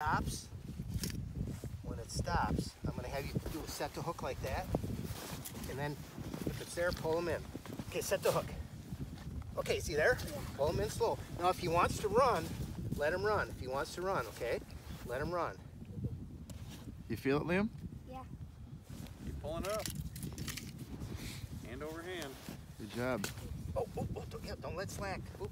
stops, when it stops, I'm going to have you do a set the hook like that. And then if it's there, pull him in. Okay, set the hook. Okay, see there? Pull him in slow. Now if he wants to run, let him run. If he wants to run, okay? Let him run. You feel it, Liam? Yeah. You're pulling it up. Hand over hand. Good job. Oh, oh, oh don't, yeah, don't let slack. Oh,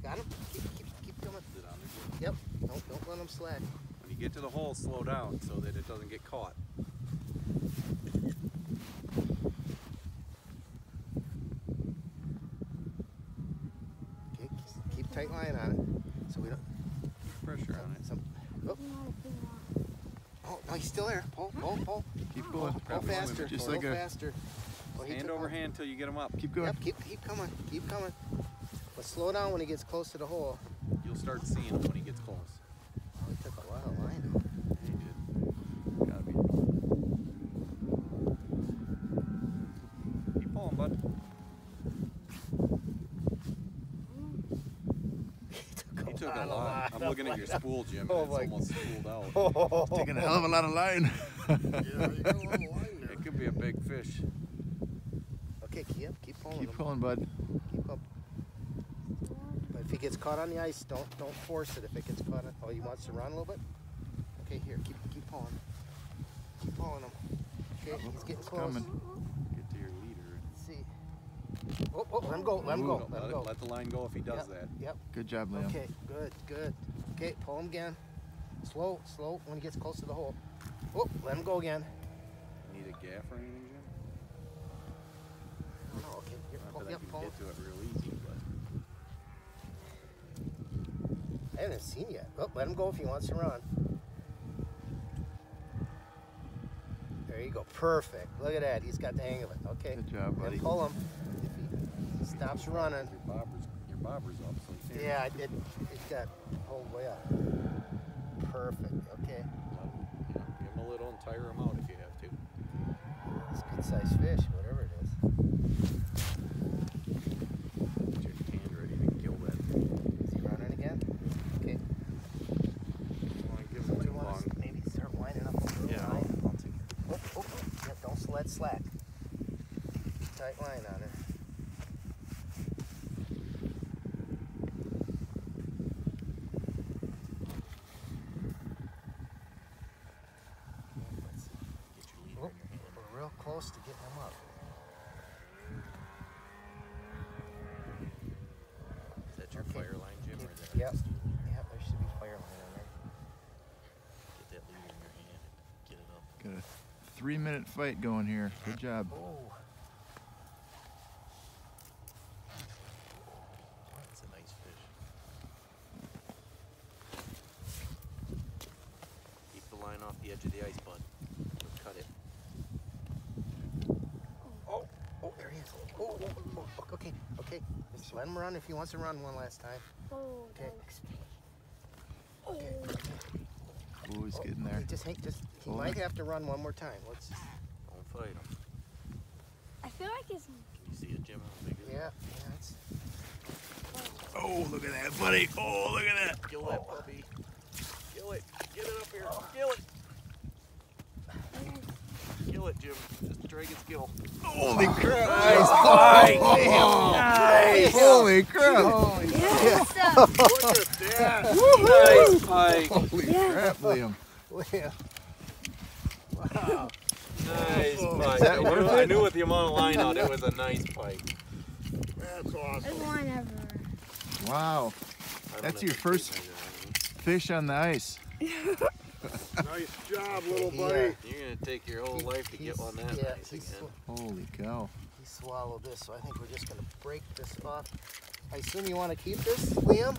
got him? Keep, keep, keep coming. Sit on there. Yep, don't, don't let them slack. When you get to the hole, slow down so that it doesn't get caught. Okay, keep- keep tight line on it. So we don't, Pressure on it. some, oh, oh, no, he's still there. Pull, pull, pull. Keep Pull, going. pull Probably faster. Just pull like a- faster. Oh, Hand over off. hand till you get them up. Keep going. Yep, keep, keep coming, keep coming. But slow down when he gets close to the hole. You'll start seeing him when he gets close. Oh, he took a lot of line out. He did. Gotta be. Keep pulling, bud. He He took a lot. I'm looking at your spool, Jim. Oh and my- it's almost spooled out. Oh, Taking a hell of a lot of line. Yeah, you got a lot of line there. It could be a big fish. Okay, keep, keep pulling Keep him. pulling, bud. Keep up. But if he gets caught on the ice, don't don't force it. If it gets caught on, oh, he wants to run a little bit. Okay, here, keep keep pulling. Keep pulling him. Okay, oh, he's getting close. coming. Get to your leader. Let's see. Oh, oh, let him go. Let him go. Don't Let him it- go. let the line go if he does Yep, that. Yep. Good job, Liam. Okay, good, good. Okay, pull him again. Slow, slow when he gets close to the hole. Oh, let him go again. Need a gaff or anything, Jim? Oh, no, okay. Here, pull, that I yep, can pull. get to it real easy, but I haven't seen yet. Oh, let him go if he wants to run. There you go. Perfect. Look at that. He's got the hang of it. Okay. Good job, Then buddy. pull him. If he stops running. your bobber's your bobber's up, so you can't. Yeah, it, it got pulled way up. Perfect. Okay. Yeah, give him a little and tire him out if you have to. It's a good sized fish, whatever it is. Get your hand ready to kill that. Is he running again? Okay. You want to give So him do you too want long. to maybe start winding up a little Yeah, I'll, line? I'll take it. Oh, oh, oh. Yeah, don't let slack. Tight line on it. Let's. Get your leader Oh, in your hand. we're real close to getting them up. Is that your Okay. fire line, Jim, or Keep- is that yep. just your leader? Yeah, there should be fire line on there. Get that leader in your hand and get it up. Got a three minute fight going here. Good job. Oh, That's a nice fish. Keep the line off the edge of the ice, bud. Or cut it. oh, oh, there he is. Oh, oh, oh, oh, okay, okay. Just let him run if he wants to run one last time. Oh, Okay. that looks big. Oh. Oh, he's Oh, getting okay, there. Just hang, just, he Hold might it. have to run one more time. Let's just, Don't fight him. I feel like it's. Can you see it, Jim? How big yeah, yeah, it's, Oh, look at that, buddy. Oh, look at that. Kill that oh. puppy. Kill it. Get it up here. Kill it. Kill it, Jim. Just drag its gill. Holy crap. Nice fight. Nice. Holy crap. Yes. Look at that. nice pike. Holy crap, Liam. yeah. Wow. Nice pike. that I knew, I knew with the amount of line out, it was a nice pike. That's There's awesome. one ever. Wow. That's your first- Fish on the ice. Nice job, little Yeah. buddy. on it. You're gonna take your whole He- life to get he's- one that yeah, nice again. Holy cow. He swallowed this, so I think we're just gonna break this off. I assume you want to keep this, Liam?